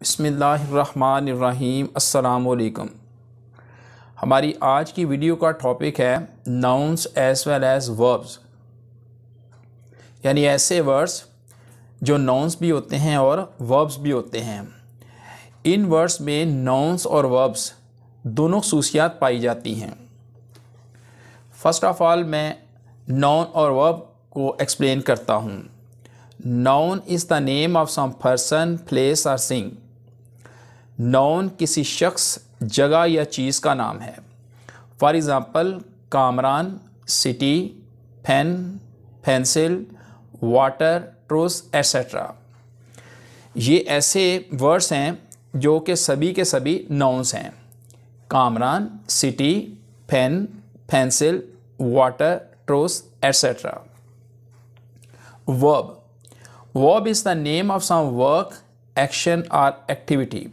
बसमीम अल्लाम हमारी आज की वीडियो का टॉपिक है nouns as well as verbs यानी ऐसे वर्ड्स जो नाउन्स भी होते हैं और वर्ब्स भी होते हैं। इन वर्ड्स में नाउन्स और वर्ब्स दोनों खसूसियात पाई जाती हैं। फ़र्स्ट ऑफ़ ऑल मैं नाउन और वर्ब को एक्सप्लेन करता हूँ। Noun is the name of some person place और सिंग नाउन किसी शख्स, जगह या चीज़ का नाम है। For example Kamran, city, pen, pencil, water, trees etcetera ये ऐसे वर्ड्स हैं जो कि सभी के सभी नाउन्स हैं। Kamran, city, pen, pencil, water, trees etcetera verb verb is the name of some work action और एक्टिविटी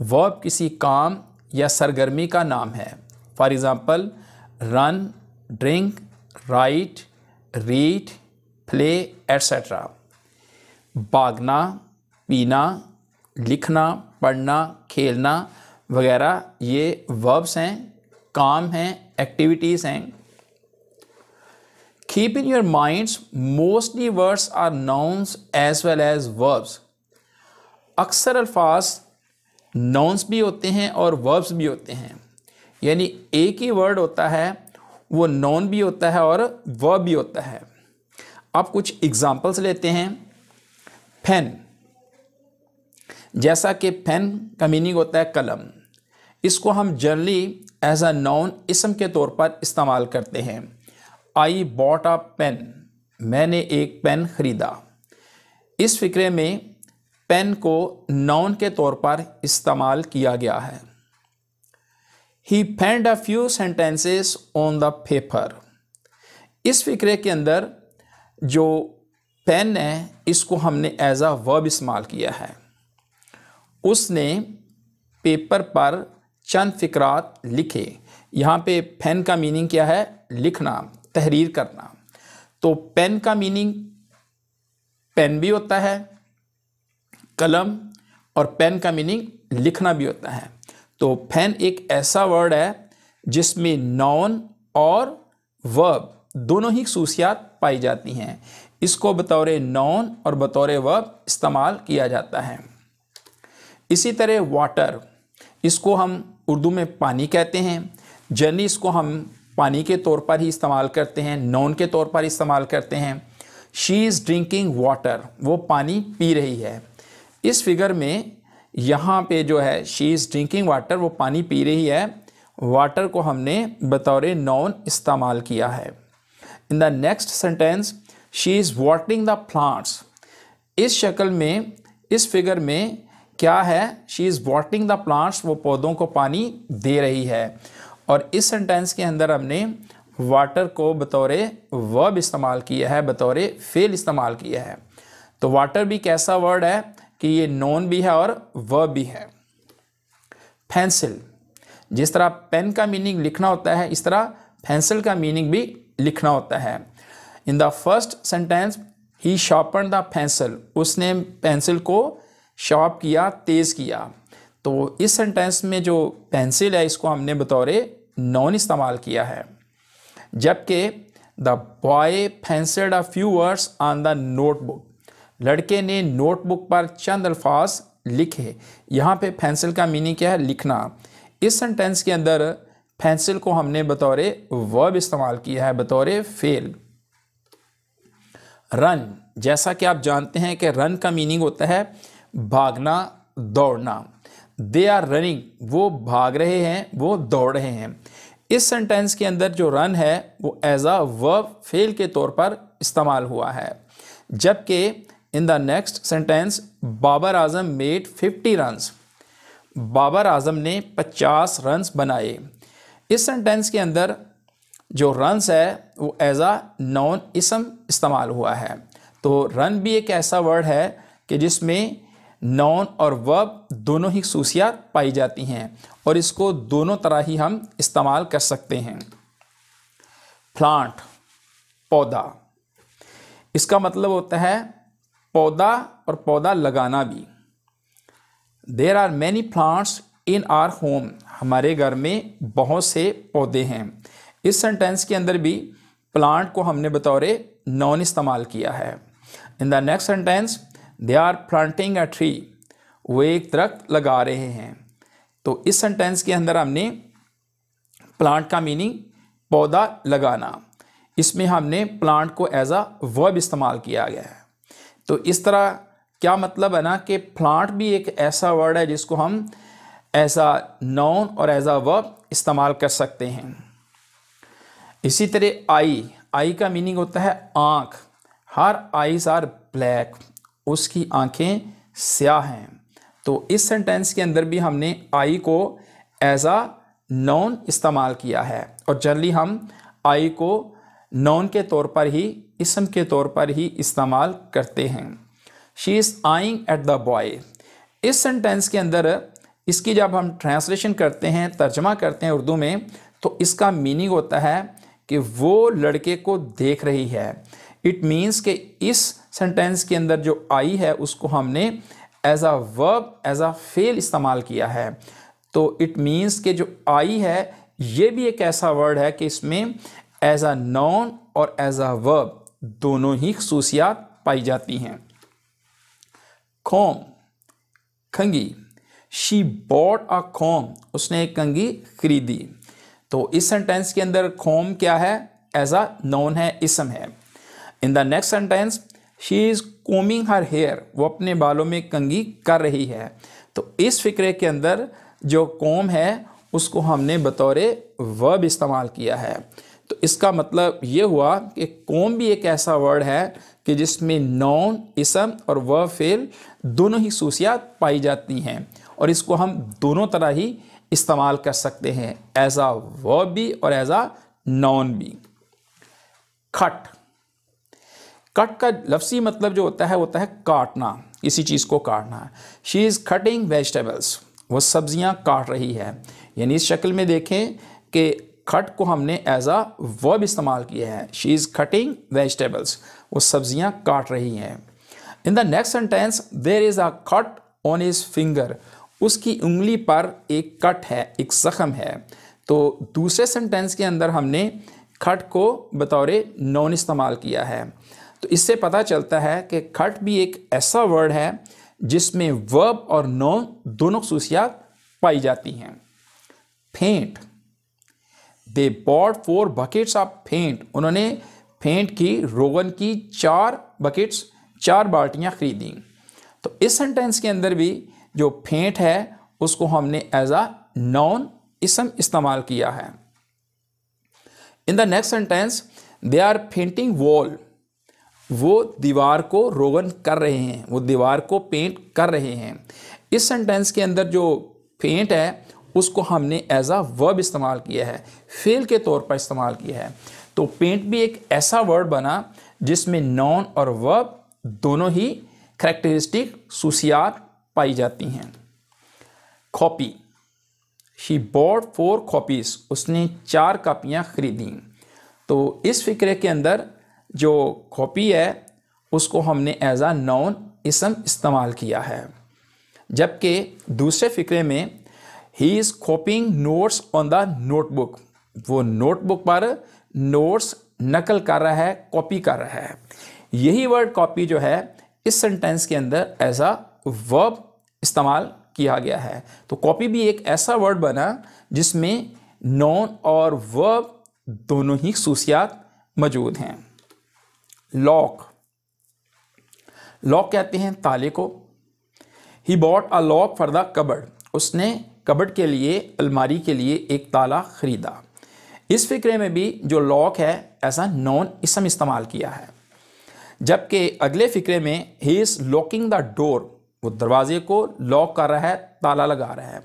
वर्ब किसी काम या सरगर्मी का नाम है। For example run drink write read play etcetera भागना, पीना, लिखना, पढ़ना, खेलना वगैरह ये वर्ब्स हैं, काम हैं एक्टिविटीज़ हैं। Keep in your minds mostly words are nouns as well as verbs अक्सर अल्फाज नाउन्स भी होते हैं और वर्ब्स भी होते हैं। यानी एक ही वर्ड होता है, वो नॉन भी होता है और वर्ब भी होता है। अब कुछ एग्जांपल्स लेते हैं। पेन जैसा कि पेन का मीनिंग होता है कलम। इसको हम जनरली एज अ नॉन इसम के तौर पर इस्तेमाल करते हैं। आई बॉट अ पेन मैंने एक पेन ख़रीदा। इस फिक्रे में पेन को नाउन के तौर पर इस्तेमाल किया गया है। He penned a few sentences on the paper इस फिक्रे के अंदर जो पेन है, इसको हमने एज अ वर्ब इस्तेमाल किया है। उसने पेपर पर चंद फिक्रात लिखे। यहाँ पे पेन का मीनिंग क्या है? लिखना, तहरीर करना। तो पेन का मीनिंग पेन भी होता है कलम और पेन का मीनिंग लिखना भी होता है। तो पेन एक ऐसा वर्ड है जिसमें नॉन और वर्ब दोनों ही खसूसियात पाई जाती हैं। इसको बतौर नॉन और बतौर वर्ब इस्तेमाल किया जाता है। इसी तरह वाटर इसको हम उर्दू में पानी कहते हैं। जनरली इसको हम पानी के तौर पर ही इस्तेमाल करते हैं नॉन के तौर पर इस्तेमाल करते हैं। शी इज़ ड्रिंकिंग वाटर वो पानी पी रही है। इस फिगर में यहाँ पे जो है शी इज़ ड्रिंकिंग वाटर वो पानी पी रही है। वाटर को हमने बतौर नॉन इस्तेमाल किया है। In the next sentence she is watering the plants इस शक्ल में, इस फिगर में क्या है? She is watering the plants वो पौधों को पानी दे रही है। और इस सेंटेंस के अंदर हमने वाटर को बतौर वर्ब इस्तेमाल किया है, बतौर फेल इस्तेमाल किया है। तो वाटर भी कैसा वर्ड है? कि ये नॉन भी है और वर्ब भी है। पेंसिल, जिस तरह पेन का मीनिंग लिखना होता है, इस तरह पेंसिल का मीनिंग भी लिखना होता है। In the first sentence he sharpen the pencil उसने पेंसिल को शार्प किया, तेज़ किया। तो इस सेंटेंस में जो पेंसिल है, इसको हमने बतौर नॉन इस्तेमाल किया है। जबकि the boy pencilled a few words on the notebook लड़के ने नोटबुक पर चंद अल्फाज लिखे। यहाँ पे पेंसिल का मीनिंग क्या है? लिखना। इस सेंटेंस के अंदर पेंसिल को हमने बतौर वर्ब इस्तेमाल किया है, बतौर फेल रन जैसा कि आप जानते हैं कि रन का मीनिंग होता है भागना, दौड़ना। दे आर रनिंग वो भाग रहे हैं, वो दौड़ रहे हैं। इस सेंटेंस के अंदर जो रन है, वो एज अ वर्ब फेल के तौर पर इस्तेमाल हुआ है। जबकि in the next sentence Babar Azam made 50 runs Babar Azam ने 50 रन्स बनाए। इस सेंटेंस के अंदर जो रन्स है, वो एज आ नॉन इसम इस्तेमाल हुआ है। तो रन भी एक ऐसा वर्ड है कि जिसमें नॉन और वर्ब दोनों ही खसूसियात पाई जाती हैं और इसको दोनों तरह ही हम इस्तेमाल कर सकते हैं। प्लांट पौधा। इसका मतलब होता है पौधा और पौधा लगाना भी। There are many plants in our home हमारे घर में बहुत से पौधे हैं। इस सेंटेंस के अंदर भी प्लांट को हमने बतौर नॉन इस्तेमाल किया है। In the next sentence they are planting a tree वो एक दरख्त लगा रहे हैं। तो इस सेंटेंस के अंदर हमने प्लांट का मीनिंग पौधा लगाना। इसमें हमने प्लांट को एज अ वर्ब इस्तेमाल किया गया है। तो इस तरह क्या मतलब है ना कि प्लांट भी एक ऐसा वर्ड है जिसको हम ऐसा नॉन और एज अ वर्ब इस्तेमाल कर सकते हैं। इसी तरह आई आई का मीनिंग होता है आँख। हर आईज आर ब्लैक उसकी आँखें स्याह हैं। तो इस सेंटेंस के अंदर भी हमने आई को एज आ नॉन इस्तेमाल किया है। और जनरली हम आई को नॉन के तौर पर ही इसम के तौर पर ही इस्तेमाल करते हैं। She is eyeing at the boy इस सेंटेंस के अंदर इसकी जब हम ट्रांसलेशन करते हैं, तर्जमा करते हैं उर्दू में तो इसका मीनिंग होता है कि वो लड़के को देख रही है। इट मीन्स कि इस सेंटेंस के अंदर जो आई है, उसको हमने as a verb as a fail इस्तेमाल किया है। तो इट मीन्स के जो आई है, ये भी एक ऐसा वर्ड है कि इसमें एज आ नॉन और एज आ वर्ब दोनों ही खसूसियात पाई जाती हैं। खोम, खंगी। शी बॉट अ खोम, उसने एक कंगी खरीदी। तो इस सेंटेंस के अंदर खोम क्या है? एज अ नॉन है इसम है। In the next sentence she is combing her hair वो अपने बालों में कंगी कर रही है। तो इस फिक्रे के अंदर जो कॉम है, उसको हमने बतौर वर्ब इस्तेमाल किया है। तो इसका मतलब ये हुआ कि कोम भी एक ऐसा वर्ड है कि जिसमें नॉन इसम और व फेल दोनों ही सूसियात पाई जाती हैं। और इसको हम दोनों तरह ही इस्तेमाल कर सकते हैं एज आ वर्ब भी और एज आ नॉन भी। खट। कट का लफ्सी मतलब जो होता है होता है काटना किसी चीज़ को काटना। शी इज़ कटिंग वेजिटेबल्स वो सब्ज़ियाँ काट रही है। यानी इस शक्ल में देखें कि खट को हमने एज आ वर्ब इस्तेमाल किया है। शी इज़ कटिंग वेजिटेबल्स वो सब्ज़ियाँ काट रही हैं। In the next sentence there is a cut on his finger उसकी उंगली पर एक कट है, एक जख्म है। तो दूसरे सेंटेंस के अंदर हमने खट को बतौर नॉन इस्तेमाल किया है। तो इससे पता चलता है कि खट भी एक ऐसा वर्ड है जिसमें वर्ब और नॉन दोनों खसूसियात पाई जाती हैं। Paint they bought four buckets of paint उन्होंने फेंट की, रोगन की चार बकेट्स चार बाल्टियाँ खरीदी। तो इस सेंटेंस के अंदर भी जो फेंट है, उसको हमने एज आ नॉन इसम इस्तेमाल किया है। In the next sentence they are painting wall वो दीवार को रोगन कर रहे हैं, वो दीवार को पेंट कर रहे हैं। इस सेंटेंस के अंदर जो पेंट है उसको हमने एज आ वर्ब इस्तेमाल किया है फेल के तौर पर इस्तेमाल किया है। तो पेंट भी एक ऐसा वर्ड बना जिसमें नॉन और वर्ब दोनों ही करेक्टरिस्टिक सुसियात पाई जाती हैं। Copy he bought four copies उसने चार कापियाँ ख़रीदी। तो इस फिक्रे के अंदर जो कॉपी है, उसको हमने एज आ नॉन इसम इस्तेमाल किया है। जबकि दूसरे फिक्रे में he is copying notes on the notebook वो नोटबुक पर नोट्स नकल कर रहा है कॉपी कर रहा है। यही वर्ड कॉपी जो है, इस सेंटेंस के अंदर एज आ वर्ब इस्तेमाल किया गया है। तो कॉपी भी एक ऐसा वर्ड बना जिसमें नॉन और वर्ब दोनों ही खसूसियात मौजूद हैं। लॉक लॉक कहते हैं ताले को। He bought a lock for the cupboard उसने कबर्ड के लिए, अलमारी के लिए एक ताला ख़रीदा। इस फिक्रे में भी जो लॉक है, ऐसा नॉन इसम इस्तेमाल किया है। जबकि अगले फिक्रे में he is locking the door वो दरवाजे को लॉक कर रहा है, ताला लगा रहा है।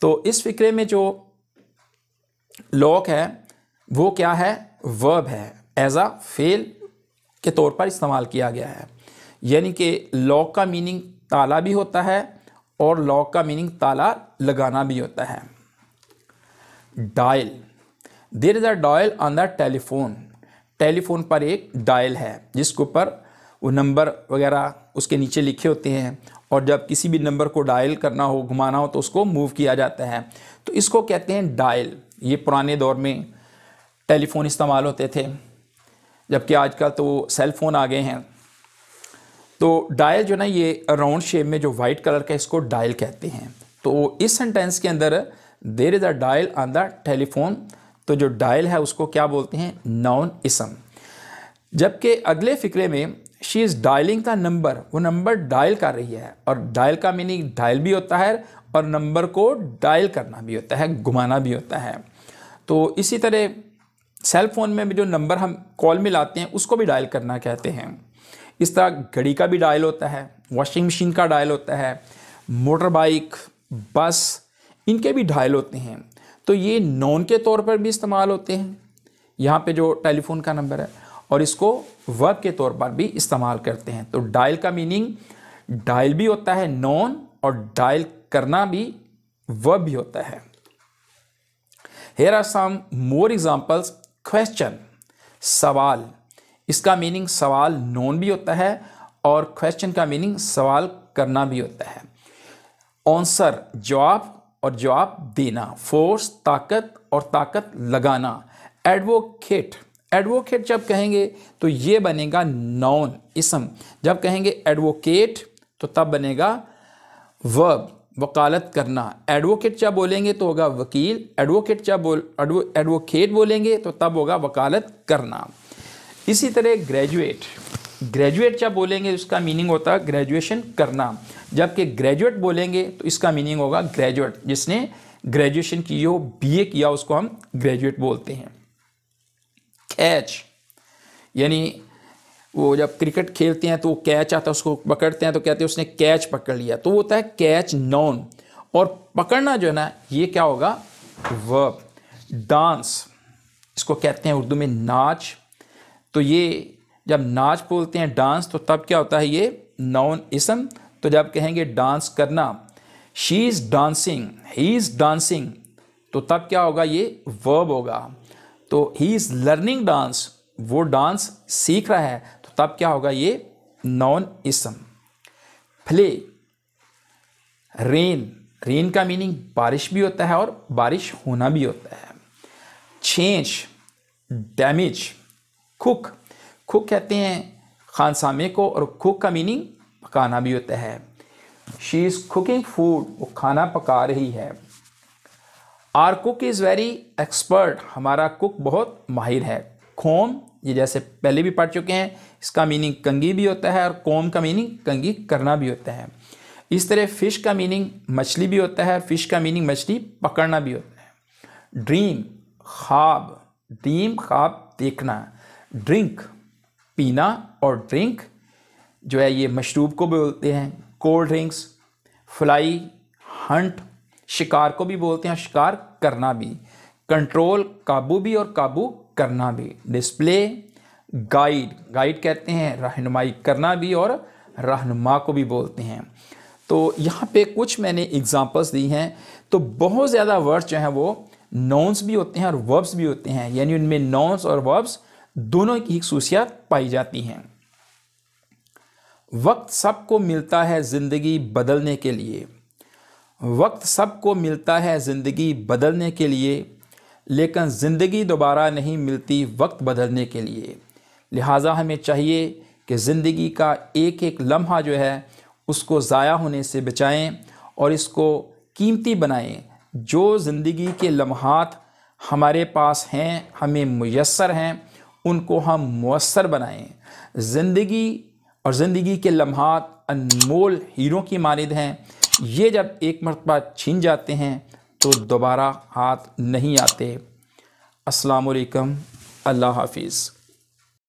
तो इस फिक्रे में जो लॉक है, वो क्या है? वर्ब है। एज आ फेल के तौर पर इस्तेमाल किया गया है। यानी कि लॉक का मीनिंग ताला भी होता है और लॉक का मीनिंग ताला लगाना भी होता है। Dial there is a dial on the telephone telephone पर एक डायल है, जिसके ऊपर वो नंबर वगैरह उसके नीचे लिखे होते हैं और जब किसी भी नंबर को डायल करना हो, घुमाना हो तो उसको मूव किया जाता है। तो इसको कहते हैं डायल ये पुराने दौर में टेलीफोन इस्तेमाल होते थे, जबकि आजकल तो सेल फ़ोन आ गए हैं। तो डायल जो ना, ये राउंड शेप में जो वाइट कलर का इसको डायल कहते हैं। तो इस सेंटेंस के अंदर there is a dial on the telephone तो जो डायल है, उसको क्या बोलते हैं? नॉन इसम जबकि अगले फिक्रे में शी इज़ डायलिंग का नंबर वो नंबर डायल कर रही है। और डायल का मीनिंग डायल भी होता है और नंबर को डायल करना भी होता है, घुमाना भी होता है। तो इसी तरह सेल फ़ोन में भी जो नंबर हम कॉल में लाते हैं, उसको भी डायल करना कहते हैं। इस तरह घड़ी का भी डायल होता है वॉशिंग मशीन का डायल होता है मोटर बाइक बस इनके भी डायल होते हैं। तो ये नॉन के तौर पर भी इस्तेमाल होते हैं। यहाँ पे जो टेलीफोन का नंबर है, और इसको वर्ब के तौर पर भी इस्तेमाल करते हैं। तो डायल का मीनिंग डायल भी होता है नॉन और डायल करना भी वर्ब भी होता है। Here are some more examples question सवाल। इसका मीनिंग सवाल नॉन भी होता है और क्वेश्चन का मीनिंग सवाल करना भी होता है। आंसर जवाब और जवाब देना फोर्स ताकत और ताकत लगाना। एडवोकेट एडवोकेट जब कहेंगे तो ये बनेगा नॉन इसम जब कहेंगे एडवोकेट तो तब बनेगा वर्ब वकालत करना। एडवोकेट जब बोलेंगे तो होगा वकील। एडवोकेट जब बोल एडवोकेट बोलेंगे तो तब होगा वकालत करना। इसी तरह ग्रेजुएट ग्रेजुएट जब बोलेंगे? उसका मीनिंग होता है ग्रेजुएशन करना. जबकि ग्रेजुएट बोलेंगे तो इसका मीनिंग होगा ग्रेजुएट जिसने ग्रेजुएशन की हो बीए किया, उसको हम ग्रेजुएट बोलते हैं. कैच यानी वो जब क्रिकेट खेलते हैं तो वो कैच आता है, उसको पकड़ते हैं तो कहते हैं उसने कैच पकड़ लिया. तो वो होता है कैच नॉन और पकड़ना जो है ना, ये क्या होगा? वर्ब डांस इसको कहते हैं उर्दू में नाच. तो ये जब नाच बोलते हैं, डांस तो तब क्या होता है ये? नॉन इसम तो जब कहेंगे डांस करना she is dancing he is dancing तो तब क्या होगा ये? वर्ब होगा। तो ही इज़ लर्निंग डांस वो डांस सीख रहा है तो तब क्या होगा ये? नॉन इसम प्ले रेन रेन का मीनिंग बारिश भी होता है और बारिश होना भी होता है। चेंज डैमेज कुक कुक कहते हैं खानसामे को और कुक का मीनिंग पकाना भी होता है। शी इज़ कुकिंग फ़ूड वो खाना पका रही है। Our cook is very expert हमारा कुक बहुत माहिर है। खोम ये जैसे पहले भी पढ़ चुके हैं, इसका मीनिंग कंगी भी होता है और कोम का मीनिंग कंगी करना भी होता है। इस तरह फ़िश का मीनिंग मछली भी होता है और फ़िश का मीनिंग मछली पकड़ना भी होता है। ड्रीम ख्वाब ड्रीम ख्वाब देखना। ड्रिंक पीना और ड्रिंक जो है ये मशरूब को बोलते हैं कोल्ड ड्रिंक्स फ्लाई हंट शिकार को भी बोलते हैं, शिकार करना भी कंट्रोल काबू भी और काबू करना भी डिस्प्ले गाइड गाइड कहते हैं, रहनुमाई करना भी और रहनुमा को भी बोलते हैं। तो यहाँ पे कुछ मैंने एग्जांपल्स दी हैं तो बहुत ज़्यादा वर्ड्स जो हैं वो नॉन्स भी होते हैं और वर्ब्स भी होते हैं, यानी उनमें नॉन्स और वर्ब्स दोनों की खसूसियात पाई जाती हैं। वक्त सबको मिलता है ज़िंदगी बदलने के लिए। वक्त सबको मिलता है ज़िंदगी बदलने के लिए, लेकिन ज़िंदगी दोबारा नहीं मिलती वक्त बदलने के लिए। लिहाजा हमें चाहिए कि ज़िंदगी का एक एक लम्हा जो है, उसको ज़ाया होने से बचाएँ और इसको कीमती बनाएँ। जो ज़िंदगी के लम्हात हमारे पास हैं, हमें मैसर हैं उनको हम मवसर बनाएँ। ज़िंदगी और ज़िंदगी के लम्हात अनमोल हीरों की मानद हैं। ये जब एक मरतबा छीन जाते हैं तो दोबारा हाथ नहीं आते। अस्सलाम अल्लाह हाफिज़।